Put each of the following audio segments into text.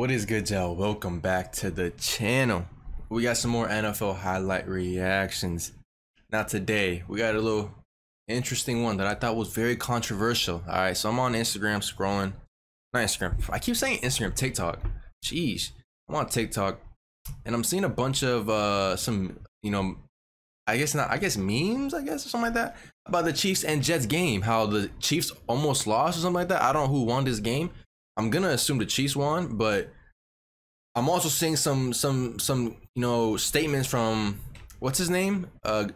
What is good, y'all? Welcome back to the channel. We got some more NFL highlight reactions. Now today, we got a little interesting one that I thought was very controversial. All right, so I'm on Instagram scrolling. Not Instagram. I keep saying Instagram, TikTok. Jeez, I'm on TikTok, and I'm seeing a bunch of uh some, you know, I guess not. I guess memes. I guess or something like that about the Chiefs and Jets game. How the Chiefs almost lost or something like that. I don't know who won this game. I'm gonna assume the Chiefs won, but I'm also seeing some some some you know statements from what's his name? Uh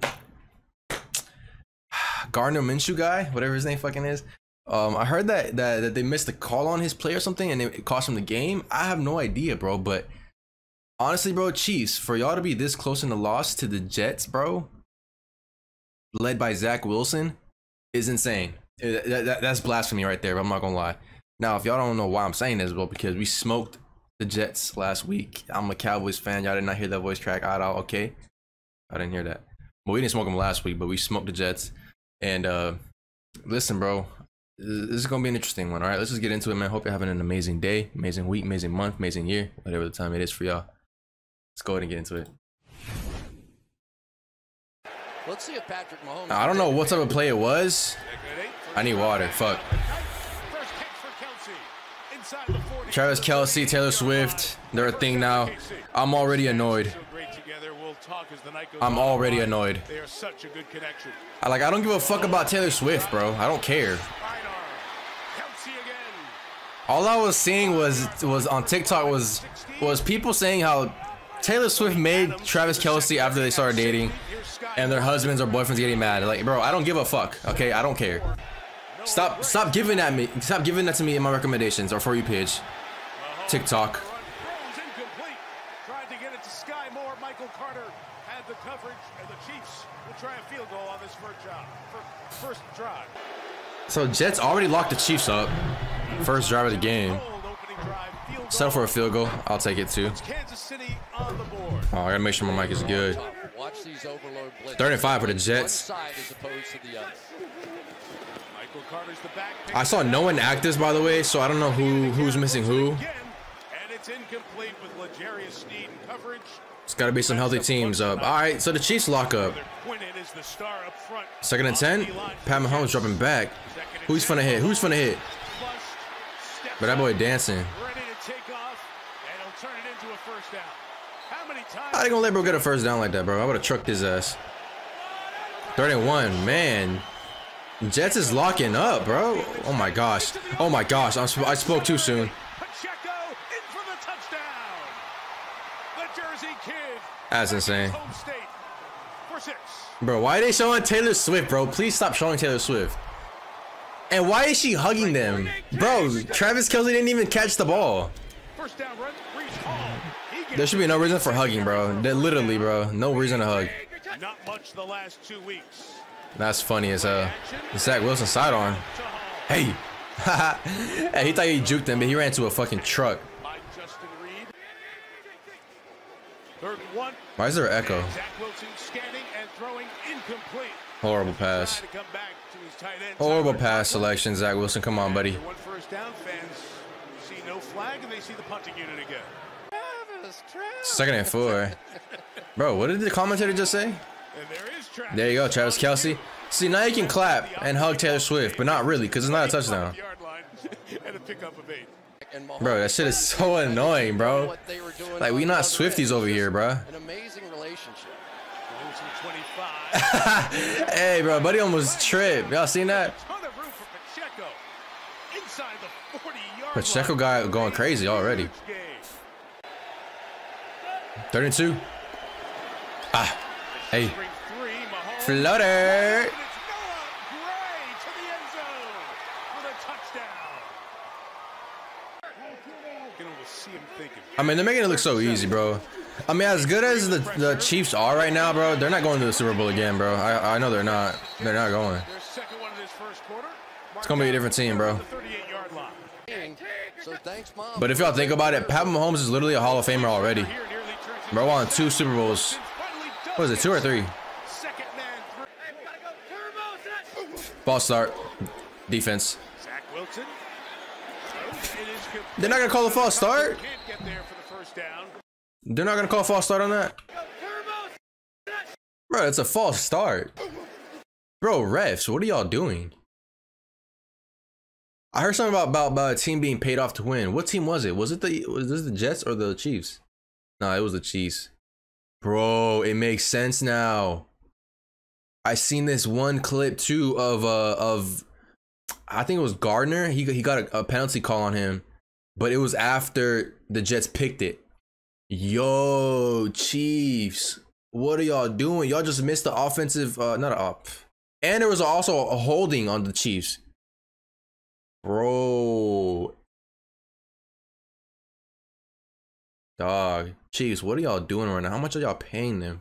Gardner Minshew guy, whatever his name fucking is. Um, I heard that, that that they missed a call on his play or something, and it cost him the game. I have no idea, bro. But honestly, bro, Chiefs for y'all to be this close in the loss to the Jets, bro, led by Zach Wilson, is insane. That, that, that's blasphemy right there. But I'm not gonna lie. Now, if y'all don't know why I'm saying this, well, because we smoked the Jets last week. I'm a Cowboys fan. Y'all did not hear that voice track at all. Okay, I didn't hear that. Well, we didn't smoke them last week, but we smoked the Jets. And uh listen, bro, this is gonna be an interesting one. All right, let's just get into it, man. Hope you're having an amazing day, amazing week, amazing month, amazing year, whatever the time it is for y'all. Let's go ahead and get into it. Let's see if Patrick Mahomes. I don't know what type of play it was. I need water. Fuck. Travis Kelce, Taylor Swift, they're a thing now. I'm already annoyed. I'm already annoyed. I like I don't give a fuck about Taylor Swift, bro. I don't care. All I was seeing was was on TikTok was was people saying how Taylor Swift made Travis Kelce after they started dating and their husbands or boyfriends getting mad. Like, bro, I don't give a fuck. Okay, I don't care. Stop stop giving that me. Stop giving that to me in my recommendations or for you page. Uh-huh. TikTok. Tried to get it to Skyy Moore. Michael Carter had the coverage, and the Chiefs will try a field goal on this first job. First drive. So Jets already locked the Chiefs up. First drive of the game. Settle for a field goal. I'll take it too. Oh, I gotta make sure my mic is good. Third and five for the Jets. I saw no one act this, by the way, so I don't know who who's missing who. It's got to be some healthy teams up. All right, so the Chiefs lock up. Second and 10. Pat Mahomes dropping back. Who's finna hit? Who's finna hit? But that boy dancing. I ain't gonna let bro get a first down like that, bro. I would have trucked his ass. 31, man. Jets is locking up, bro. Oh my gosh. Oh my gosh. I'm, i spoke too soon. That's insane. Bro, why are they showing Taylor Swift, bro? Please stop showing Taylor Swift. And why is she hugging them? Bro, Travis Kelce didn't even catch the ball. There should be no reason for hugging, bro. Literally, bro. No reason to hug. Not much the last two weeks. That's funny as hell. Uh, Zach Wilson sidearm. Hey. hey, he thought he juked him, but he ran to a fucking truck. Why is there an echo? Horrible pass. Horrible pass selection, Zach Wilson. Come on, buddy. Second and four. Bro, what did the commentator just say? There you go, Travis Kelce. See, now you can clap and hug Taylor Swift, but not really, because it's not a touchdown. Bro, that shit is so annoying, bro. Like, we not Swifties over here, bro. An amazing relationship. hey, bro, buddy almost tripped. Y'all seen that? Pacheco guy going crazy already. 32. Ah. Hey. Flutter. I mean, they're making it look so easy, bro. I mean, as good as the, the Chiefs are right now, bro, they're not going to the Super Bowl again, bro. I, I know they're not. They're not going. It's going to be a different team, bro. But if y'all think about it, Pat Mahomes is literally a Hall of Famer already. Bro won two Super Bowls. What is it, two or three? Ball start. Defense. They're not gonna call a false start. They're not gonna call a false start on that? Bro, it's a false start. Bro, refs, what are y'all doing? I heard something about, about about a team being paid off to win. What team was it? Was it the was this the Jets or the Chiefs? No, it was the Chiefs. Bro, it makes sense now. I seen this one clip too of uh of I think it was Gardner. He he got a, a penalty call on him, but it was after the Jets picked it. Yo, Chiefs, what are y'all doing? Y'all just missed the offensive, uh, not up. And there was also a holding on the Chiefs. Bro. Dog. Chiefs, what are y'all doing right now? How much are y'all paying them?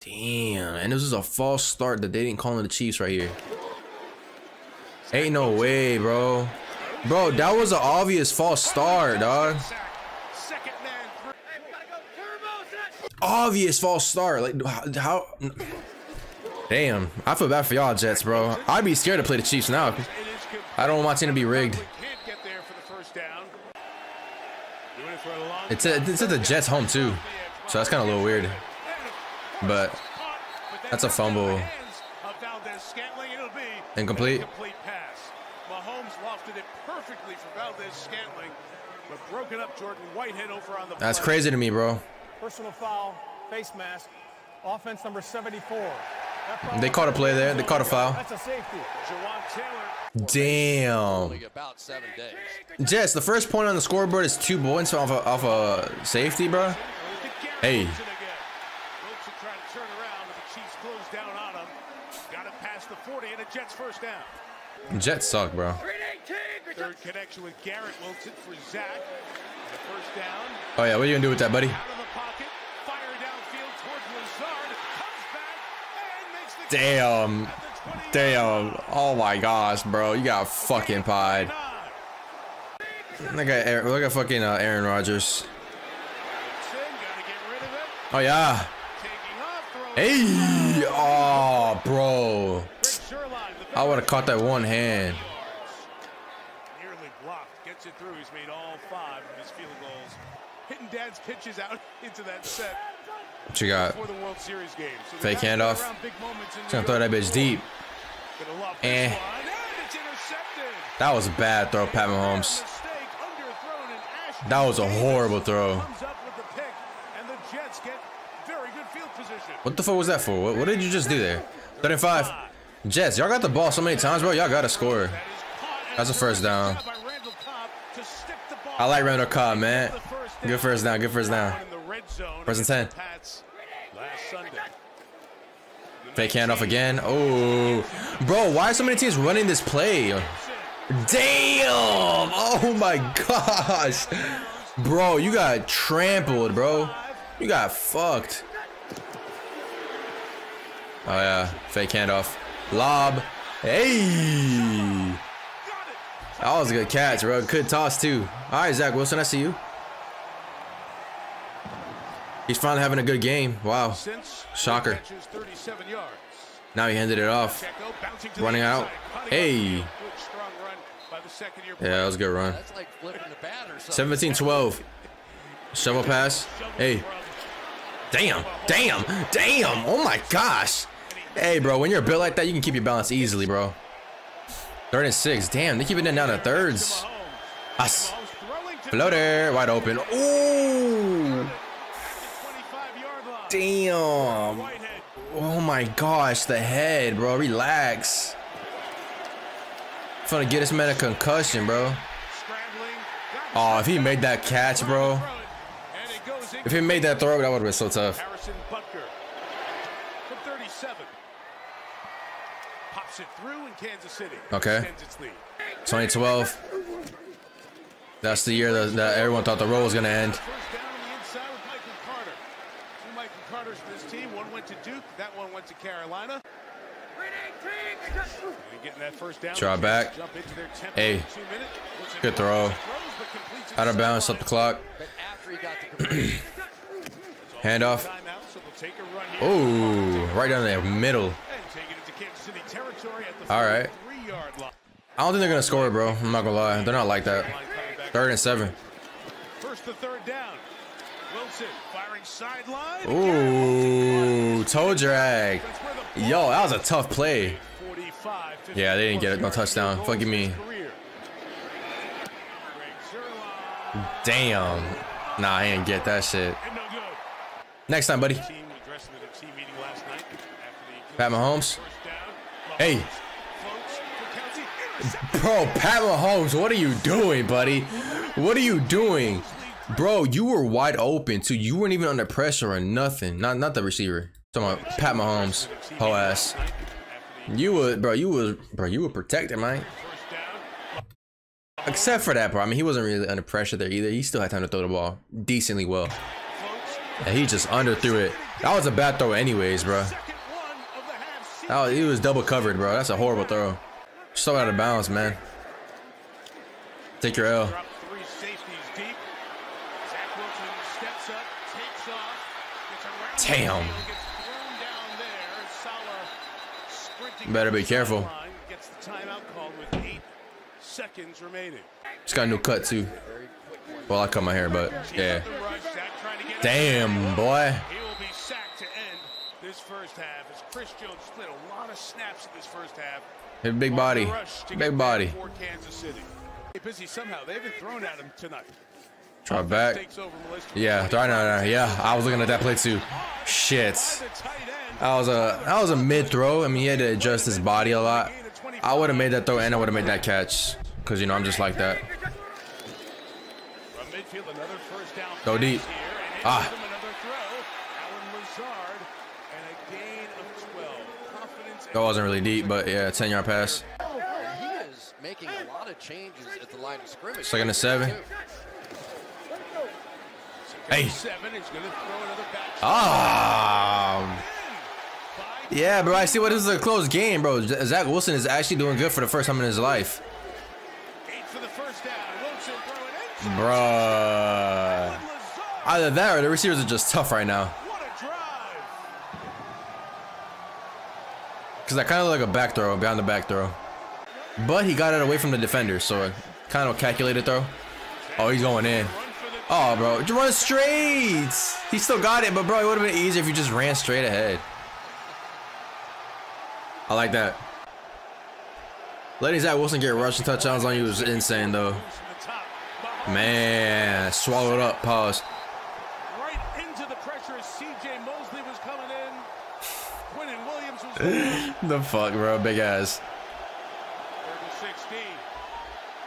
Damn. And this is a false start that they didn't call in the Chiefs right here. Ain't no way, bro. Bro, that was an obvious false start, dog. Obvious false start. Like how? Damn, I feel bad for y'all Jets, bro. I'd be scared to play the Chiefs now. I don't want my team to be rigged. Can't get there for the first down. Doing it for a long It's a, it's at the Jets home too, so that's kind of a little weird. But That's a fumble. Scantling, it'll be Incomplete. a complete pass. Mahomes lofted it perfectly for Valdes-Scantling, but broken up Jordan Whitehead over on the that's play. crazy to me, bro. Personal foul, face mask, offense number 74. That foul- They caught a play there. They caught a foul. That's a safety. Jawaan Taylor Damn. Only about seven days. Jets, the first point on the scoreboard is two points off a, off a safety, bro. Hey. Wilson again. Wilson to turn around, but the Chiefs close down on him. Got it past the 40 and a Jets first down. Jets suck, bro. Third connection with Garrett Wilson for Zach. The first down. Oh yeah, what are you gonna do with that, buddy? Out of the pocket. Fire downfield towards Lazard. Comes back and makes the Damn. at the 20 Damn. Oh my gosh, bro. You got fucking pied. Look at look at fucking uh, Aaron Rodgers. Oh yeah. Hey. Oh, bro. I would have caught that one hand. Nearly blocked. Gets it through. He's made all five of his field goals. Hitting Dad's pitches out into that set What you got? the World Series game. So Fake handoff. play around big moments in Just gonna throw that bitch deep. Eh. And. That was a bad throw, Pat Mahomes. Mistake, underthrown, and Ashton That was a horrible throw. comes up with the pick, and the Jets get very good field position. What the fuck was that for? What, what did you just do there? 35. Jets, y'all got the ball so many times, bro. Y'all gotta score. That is caught, a first down. by Randall Cobb to stick the ball I like Randall Cobb, man. for the first Good first down. Good first down. in the red zone First and 10. the Pats last Sunday. Fake handoff again. Oh, bro, why are so many teams running this play? Damn! Oh my gosh, bro, you got trampled, bro. You got fucked. Oh yeah, fake handoff, lob. Hey, that was a good catch, bro. Good toss too. All right, Zach Wilson, I see you. He's finally having a good game. Wow. Since Shocker. catches 37 yards. Now he handed it off. Checo bouncing to Running out. Hey. up. Good strong run by the second year Yeah, that was a good run. That's like flipping the bat or something. 17 12. Shovel pass. Hey. Damn. Damn. Damn. Oh my gosh. Hey, bro, when you're built like that, you can keep your balance easily, bro. Third and six. Damn, they keeping it down to thirds. Us. Floater. Wide open. Ooh. 25-yard line. Damn. Oh my gosh, the head, bro. Relax. Trying to get this man a concussion, bro. Oh, if he made that catch, bro. And it goes in. If he made that throw, that would have been so tough. Harrison Butker from 37. Pops it through in Kansas City. Okay. Extends its lead. 2012. That's the year that, that everyone thought the road was gonna end. First down on the inside with Michael Carter. Two Michael Carters for this team. One went to Duke. That one went to Carolina. And getting that first down. Draw back. Jets Jump into their tempo Hey. in two minutes. Looks like Good throw. throws, but completes it Out of to bounds, stop the clock. But after he got the complete, Handoff. Timeout, so they'll take a run here. Oh, right down the middle. And taking it to Kansas City territory at the All right. I don't think they're gonna score bro. I'm not gonna lie. They're not like that. Line coming back. Third and seven. First to third down. Ooh, toe drag. Yo, that was a tough play. 45, Yeah, they didn't get it. No touchdown. Fuck me. Damn. Nah, I didn't get that shit. Next time, buddy. Pat Mahomes. Hey. Bro, Pat Mahomes, what are you doing, buddy? What are you doing? Bro, you were wide open too. You weren't even under pressure or nothing. Not not the receiver. Talking about Pat Mahomes, whole ass. You would, bro. You was, bro. You were protected, man. First. Except for that, bro. I mean, he wasn't really under pressure there either. He still had time to throw the ball decently well. And he just under threw it. That was a bad throw, anyways, bro. He was double covered, bro. That's a horrible throw. So out of bounds, man. Take your L. Drop three safeties deep. Zach Wilson steps up, takes off, gets around Damn. the field, gets thrown down there. Saleh sprinting Better to be the careful. sideline, Gets the timeout called with eight seconds remaining. Just got a new cut too. Well, I cut my hair, but yeah. The rush, Zach trying to get Damn, boy. He will be sacked to end this first half as Chris Jones split a lot of snaps in this first half. His big body. the rush to get Big body. for Kansas City. Hey, busy somehow. They haven't thrown at him tonight. Drop back. takes over Melissa. Yeah, right now, yeah. I was looking at that play too. Shit. By the tight end. That was a that was a mid throw. I mean, he had to adjust his body a lot. I would have made that throw and I would have made that catch. Cause you know I'm just like that. From midfield, another first down Go deep. here, and it Ah. gives them another throw. Allen Lazard, and a gain of 12. Confidence and That wasn't really deep, but yeah, 10 yard pass. Second And is making a lot of changes at the line of scrimmage. Second and seven. Hey. seven. He's going to throw another back. Ah. Yeah, bro. I see what this is a close game, bro. Zach Wilson is actually doing good for the first time in his life, Eight for the first down. Wilson throwing in. bruh. Either that or the receivers are just tough right now. what a drive. Cause that kind of like a back throw, behind the back throw. But he got it away from the defender, so kind of a calculated throw. Oh, he's going in. Run for the Oh, bro, just run straight. He still got it, but bro, it would have been easier if you just ran straight ahead. I like that. Letting Zach Wilson get rushing touchdowns on you was insane, though. from the top. Mahomes Man, swallowed up. Pause. Right into the pressure as C.J. Mosley was coming in. Williams was the fuck, bro, big ass. Third and 16.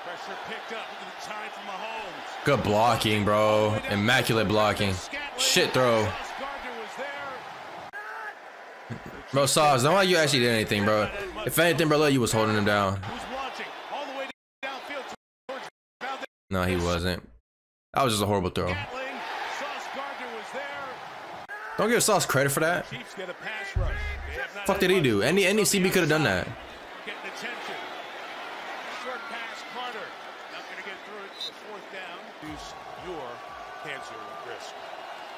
Pressure picked up into the time for Mahomes. Good blocking, bro. Immaculate blocking. Shit throw. Bro, Sauce, don't like you actually did anything, bro. If anything, bro, you was holding him down. No, he wasn't. That was just a horrible throw. Don't give Sauce credit for that. Not Fuck did he do? Any any CB could have done that. Getting attention. Short pass, Carter. Not going to get through it. The fourth down. Reduce your cancer risk. Chiefs take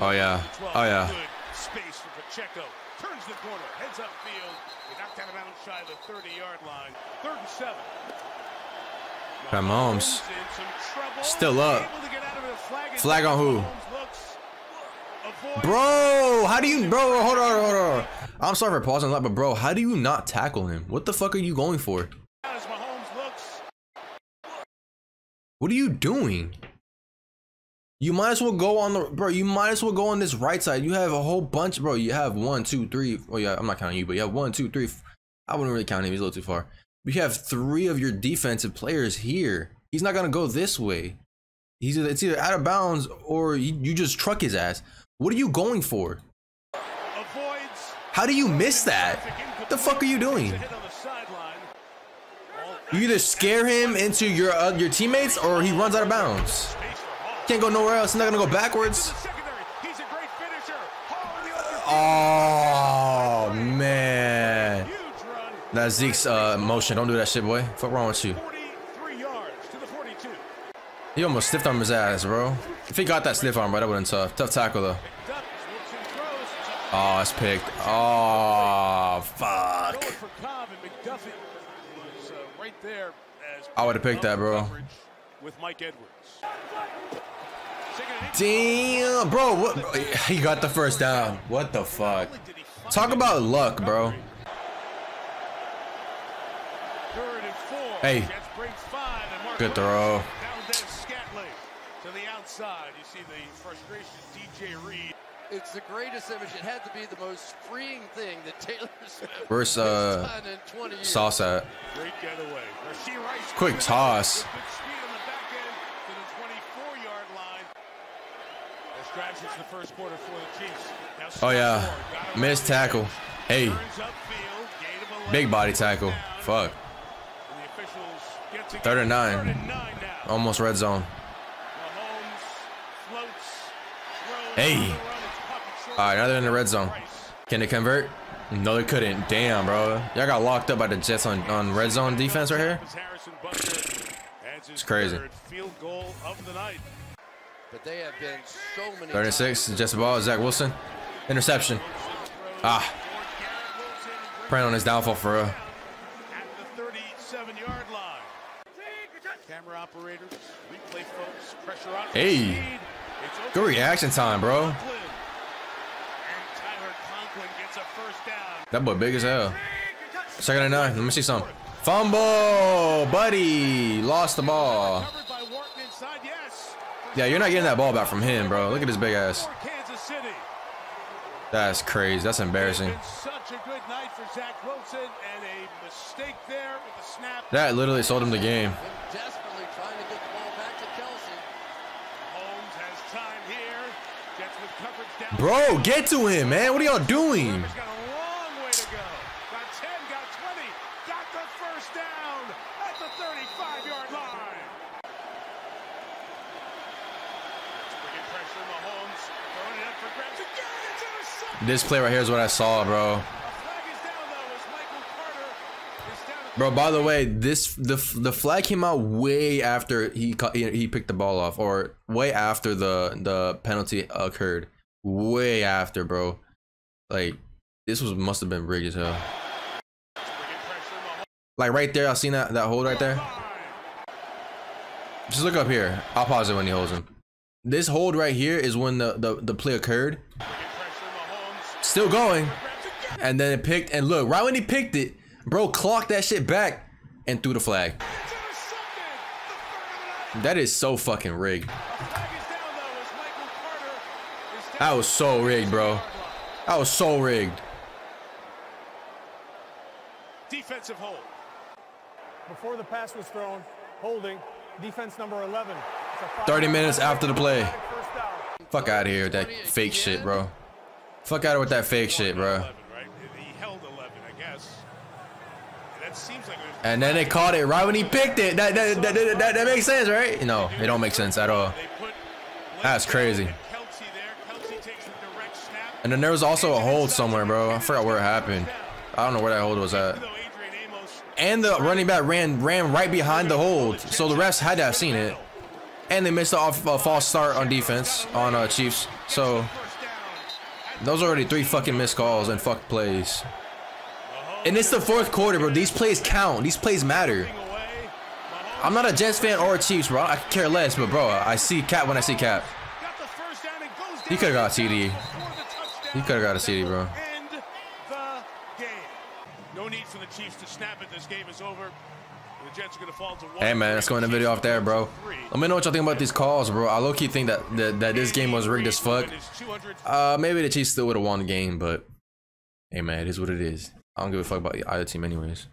Oh, yeah. 12. Oh, yeah. Space for Pacheco. Turns the corner. Heads upfield. They knocked out of bounds shy of the 30-yard line. Third and seven. Mahomes. in some trouble. Still up. Able to get out of it. Flag, on who? Mahomes looks. Avoids. Bro, how do you, bro? Hold on, hold on. I'm sorry for pausing a lot, but bro, how do you not tackle him? What the fuck are you going for? As Mahomes looks. What are you doing? You might as well go on the bro. You might as well go on this right side. You have a whole bunch, bro. You have one, two, three. Oh yeah, I'm not counting you, but you have one, two, three. I wouldn't really count him. He's a little too far. But you have three of your defensive players here. He's not gonna go this way. He's either, it's either out of bounds or you, you just truck his ass. What are you going for? How do you miss that? What the fuck are you doing? Takes a hit on the sideline. All You either scare him into your uh, your teammates or he runs out of bounds. Space for Hall. Can't go nowhere else. He's not gonna go backwards. The secondary. He's a great finisher. Hall in the Oh man, that's Zeke's uh, motion. Don't do that shit, boy. Fuck wrong with you? 43 yards to the 42. He almost stiff armed his ass, bro. If he got that stiff arm, bro, that been tough. Tough tackle though. Picked up. Wilson throws. It's up Oh, it's picked. Oh, fuck. Going for Cobb and McDuffie was right there as I would've picked that, bro. Coverage. with Mike Edwards. Damn, bro. What? He got the first down. What the fuck? Did he find Talk about luck, bro. Third and four. Hey. Jets bring five, and Mark Good throw. Down then Scatley to the outside. You see the frustration. DJ Reed. It's the greatest image. It had to be the most freeing thing that Taylor Swift Where's, has uh, done in 20 years. Sauce at? Great getaway. Rice. Quick toss. With good speed on the back end to the 24-yard line. As drives into the first quarter for the Chiefs. Now Oh yeah, missed tackle. Hey, Turns upfield, gain of 11, big body tackle. Fuck. And the officials get together. Third and nine. Third and nine now. Almost red zone. Mahomes floats, throws, Hey. on the run, it's pocket short. All right, now they're in the red zone. Can they convert? No, they couldn't. Damn, bro. Y'all got locked up by the Jets on, on red zone defense right here. As Harrison Butker adds his It's crazy. But they have been so many 36, times. Jets the ball. Zach Wilson. Interception. Ah, praying on his downfall for real. At the 37-yard line. Camera operators, replay folks, pressure on. Hey. Speed. Good reaction time, bro. And Tyler Conklin gets a first down. That boy big as hell. Second and nine. Let me see some. Fumble, buddy. Lost the ball. Covered by Wharton inside, yes. Yeah, you're not getting that ball back from him, bro. Look at his big ass. For Kansas City. That's crazy. That's embarrassing. It's been such a good night for Zach Wilson, and a mistake there with the snap. That literally sold him the game. Him desperately trying to get the ball back to Kelce. Holmes has time here. Jets with coverage down. Bro, get to him, man. What are y'all doing? Got a long way to go. Got 10, got 20, got the first down at the 35-yard line. Let's bring in pressure. Mahomes throwing it up for grabs again. It's intercepted. This play right here is what I saw, bro. Bro, by the way, this the the flag came out way after he he, picked the ball off, or way after the the penalty occurred. Way after, bro. Like this was must have been rigged as hell. Like right there, I seen that that hold right there. Just look up here. I'll pause it when he holds him. This hold right here is when the the, the play occurred. Bring in pressure. Mahomes. Still going, and then it picked. And look, right when he picked it, bro, clocked that shit back and threw the flag. It's intercepted. The third of the night. That is so fucking rigged. A flag is down though as Michael Carter is down. That was so rigged, bro. That was so rigged. Defensive hold. Before the pass was thrown, holding, defense number 11. It's a five- 30 minutes after the play. Fuck out of here with that fake shit, bro. Fuck out of with that fake shit, bro. 11, right? He held 11, I guess. And that seems like it was And then they caught it right when he picked it. That that, that, that, that, that makes sense, right? No, it don't make sense at all. That's crazy. and Kelce there. Kelce takes the direct snap. And then there was also a hold somewhere, bro. I forgot where it happened. I don't know where that hold was at. Though Adrian Amos And the running back ran ran right behind the hold, so the refs had to have seen it. And they missed a off, a false start on defense on uh, Chiefs. So. Those are already three fucking missed calls and fuck plays. And it's the fourth quarter, bro. These plays count. These plays matter. I'm not a Jets fan or a Chiefs, bro. I care less, but bro, I see Cap when I see Cap. He coulda got a touchdown. He coulda got a TD, bro. End the game. No need for the Chiefs to snap it. This game is over. Hey man, let's go in the video off there, bro. Let me know what y'all think about these calls, bro. I low key think that that, that this game was rigged as fuck. Uh, maybe the Chiefs still would have won the game, but hey man, it is what it is. I don't give a fuck about either team anyways.